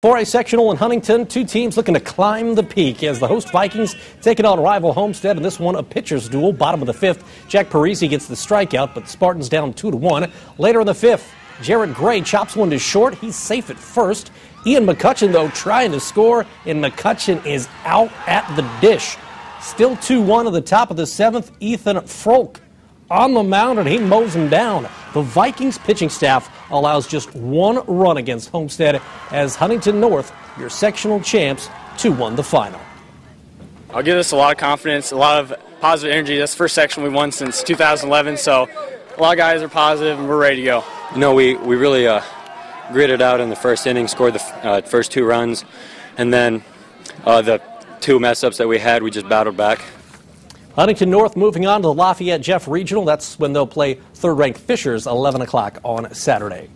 For a sectional in Huntington, two teams looking to climb the peak as the host Vikings taking on rival Homestead in this one a pitcher's duel. Bottom of the fifth, Jack Parisi gets the strikeout, but the Spartans down two to one. Later in the fifth, Jared Gray chops one to short. He's safe at first. Ian McCutcheon, though, trying to score, and McCutcheon is out at the dish. Still 2 1 at the top of the seventh. Ethan Frolk on the mound, and he mows him down. The Vikings pitching staff allows just one run against Homestead as Huntington North, your sectional champs, 2 1 the final. I'll give us a lot of confidence, a lot of positive energy. That's the first section we won since 2011, so a lot of guys are positive and we're ready to go. You know, we, we really uh, gritted out in the first inning, scored the uh, first two runs, and then uh, the two mess ups that we had, we just battled back. Huntington North moving on to the Lafayette Jeff Regional. That's when they'll play third ranked Fishers 11 o'clock on Saturday.